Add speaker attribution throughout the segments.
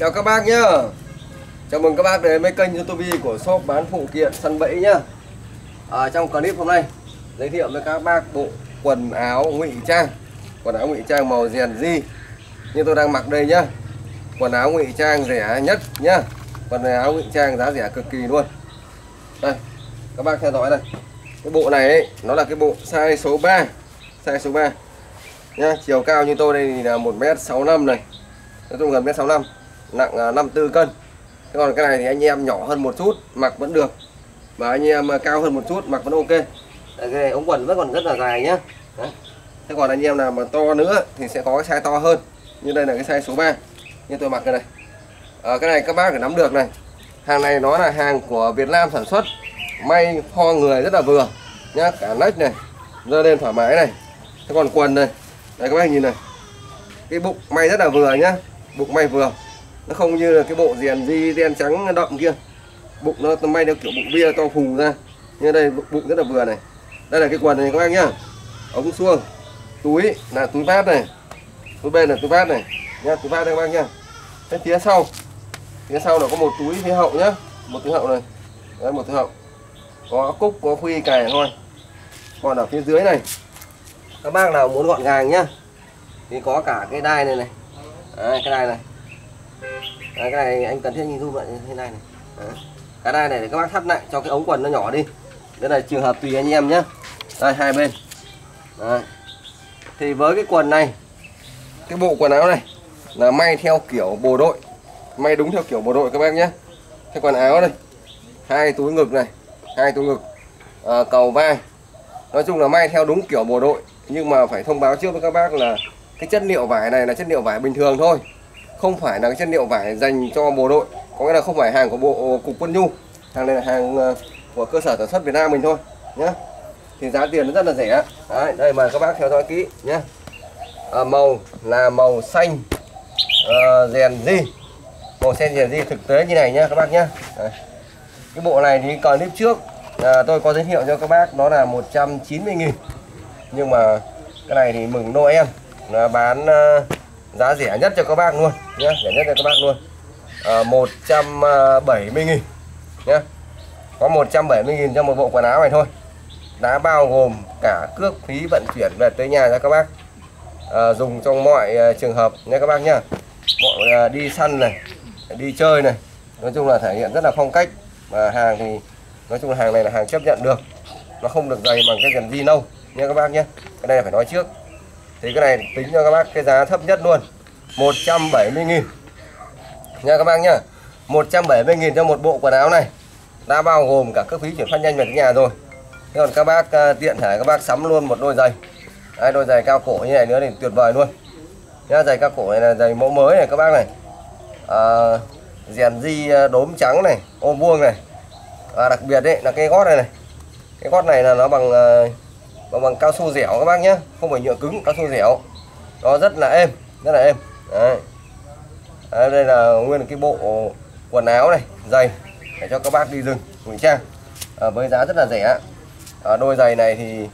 Speaker 1: Chào các bác nhá. Chào mừng các bác đến với kênh youtube của shop bán phụ kiện săn bẫy nhá. À, Trong clip hôm nay Giới thiệu với các bác bộ quần áo ngụy trang. Quần áo ngụy trang màu rèn di Như tôi đang mặc đây nhá. Quần áo ngụy trang rẻ nhất nhá. Quần áo ngụy trang giá rẻ cực kỳ luôn. Đây Các bác theo dõi đây. Cái bộ này ấy, nó là cái bộ size số 3 Size số 3 nhá Chiều cao như tôi đây thì là 1m65 này. Nói chung gần mét sáu năm nặng 54 cân. Thế còn cái này thì anh em nhỏ hơn một chút mặc vẫn được. Và anh em cao hơn một chút mặc vẫn ok. Đấy, cái này ống quần vẫn còn rất là dài nhá. Đấy. thế còn anh em nào mà to nữa thì sẽ có cái size to hơn. Như đây là cái size số 3 như tôi mặc cái này. À, cái này các bác phải nắm được này. Hàng này nó là hàng của Việt Nam sản xuất. May kho người rất là vừa. Nhá cả nách này dơ lên thoải mái này. Thế còn quần này. Đây các bác nhìn này. Cái bụng may rất là vừa nhá. Bụng may vừa nó không như là cái bộ rèn di đen trắng đậm kia. Bụng nó may theo kiểu bụng bia to phù ra. Như đây bụng rất là vừa này. Đây là cái quần này các bác nhá. Ống suông túi là túi vát này. Túi bên là túi vát này. Nhá túi vát đây các bác nhá. Cái phía sau. Phía sau là có một túi phía hậu nhá. Một túi hậu này. Đấy một túi hậu. Có cúc có khuy cài thôi còn ở phía dưới này các bác nào muốn gọn gàng nhá thì có cả cái đai này này. Đấy, cái đai này. Đấy, cái này anh cần thiết nhìn zoom lại thế này này. Đấy. cái này này để các bác thắt lại cho cái ống quần nó nhỏ đi. Đây là trường hợp tùy anh em nhé đây hai bên. Đấy. thì với cái quần này cái bộ quần áo này là may theo kiểu bộ đội. May đúng theo kiểu bộ đội các bác nhé cái quần áo đây hai túi ngực này hai túi ngực à, cầu vai. Nói chung là may theo đúng kiểu bộ đội nhưng mà phải thông báo trước với các bác là cái chất liệu vải này là chất liệu vải bình thường thôi không phải là cái chất liệu vải dành cho bộ đội có nghĩa là không phải hàng của bộ cục quân nhu hàng này là hàng ờ, của cơ sở sản xuất Việt Nam mình thôi nhá. Thì giá tiền nó rất là rẻ. Đấy, đây mời các bác theo dõi kỹ nhé à, ờ, màu là màu xanh uh, rèn di màu xanh rèn di thực tế như này nhá các bác nhá. Đấy. cái bộ này thì còn clip trước à, tôi có giới thiệu cho các bác nó là 190.000 nhưng mà cái này thì mừng Noel là bán uh, giá rẻ nhất cho các bác luôn nhé rẻ nhất cho các bác luôn. Ờ, à, 170 ờ, nghìn nhé có 170 nghìn cho một bộ quần áo này thôi. Đã bao gồm cả cước phí vận chuyển về tới nhà cho các bác. À, dùng trong mọi uh, trường hợp nhé các bác nhá. Mọi uh, đi săn này đi chơi này. Nói chung là thể hiện rất là phong cách. Và hàng thì nói chung là hàng này là hàng chấp nhận được. Nó không được dày bằng cái dần di nâu nha các bác nhé cái này phải nói trước thì cái này tính cho các bác cái giá thấp nhất luôn 170 nghìn. Nha các bác nhá 170 nghìn cho một bộ quần áo này đã bao gồm cả các phí chuyển phát nhanh về nhà rồi. Thế còn các bác uh, tiện thể các bác sắm luôn một đôi giày. Đây, đôi giày cao cổ như này nữa thì tuyệt vời luôn. Nhá giày cao cổ này là giày mẫu mới này các bác này. À, rèn di ờ, đốm trắng này ôm vuông này. Và đặc biệt đấy là cái gót này này. Cái gót này là nó bằng uh, bằng, bằng cao su dẻo các bác nhé không phải nhựa cứng cao su dẻo. Nó rất là êm rất là êm. Đấy. Đây là nguyên cái bộ quần áo này giày để cho các bác đi rừng ngụy trang. À, với giá rất là rẻ. À, đôi giày này thì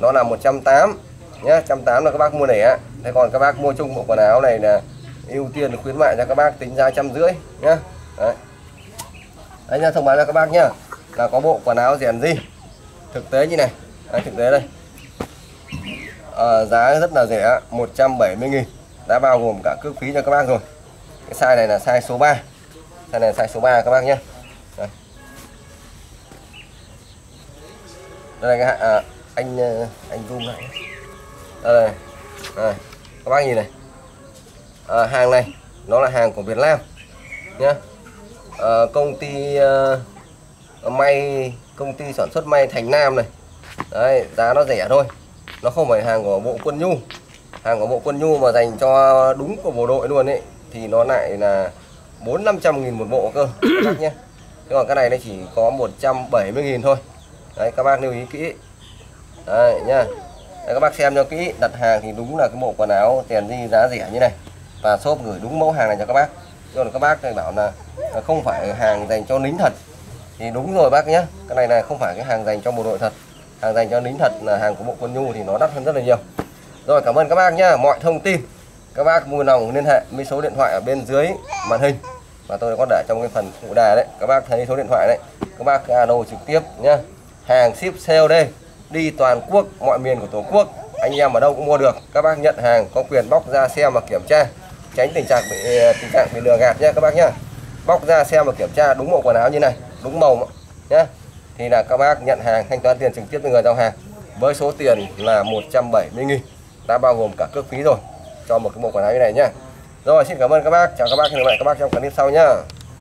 Speaker 1: nó là 180 nhé 180 là các bác mua lẻ thế còn các bác mua chung bộ quần áo này là ưu tiên khuyến mại cho các bác tính giá trăm rưỡi nhá. Đấy. Đấy nha thông báo cho các bác nhá là có bộ quần áo rèn gì thực tế như này đấy, thực tế đây. À, giá rất là rẻ 170 nghìn. Đã bao gồm cả cước phí cho các bác rồi. Cái size này là size số 3 size này là size số 3 các bác nhé. Đây, đây là cái à, anh ờ, anh zoom lại. Đây, đây các bác nhìn này. À, hàng này nó là hàng của Việt Nam nhé. À, công ty uh, may công ty sản xuất may Thành Nam này đấy giá nó rẻ thôi. Nó không phải hàng của bộ quân nhu. Hàng của bộ quân nhu mà dành cho đúng của bộ đội luôn ấy thì nó lại là bốn năm trăm nghìn một bộ cơ. Các bác nhé. Thế còn cái này nó chỉ có 170 nghìn thôi. Đấy các bác lưu ý kỹ. Đấy nhá. Đấy, các bác xem cho kỹ đặt hàng thì đúng là cái bộ quần áo tiền di giá rẻ như này. Và shop gửi đúng mẫu hàng này cho các bác. Rồi các bác này bảo là không phải hàng dành cho lính thật. Thì đúng rồi bác nhé cái này là không phải cái hàng dành cho bộ đội thật hàng dành cho lính thật là hàng của bộ quân nhu thì nó đắt hơn rất là nhiều. Rồi, cảm ơn các bác nhá. Mọi thông tin, các bác vui lòng liên hệ với số điện thoại ở bên dưới màn hình. Và tôi có để trong cái phần phụ đề đấy. Các bác thấy số điện thoại đấy. Các bác alo trực tiếp nhá. Hàng ship COD đi toàn quốc, mọi miền của tổ quốc. Anh em ở đâu cũng mua được. Các bác nhận hàng, có quyền bóc ra xe mà kiểm tra. Tránh tình trạng bị ờ, tình trạng bị lừa gạt nhé các bác nhá. Bóc ra xe mà kiểm tra, đúng bộ quần áo như này, đúng màu nhá thì là các bác nhận hàng, thanh toán tiền trực tiếp với người giao hàng. Với số tiền là 170 nghìn, đã bao gồm cả cước phí rồi, cho một cái bộ quần áo như này nhá. Rồi, xin cảm ơn các bác. Chào các bác, hẹn gặp lại các bác trong clip sau nhá.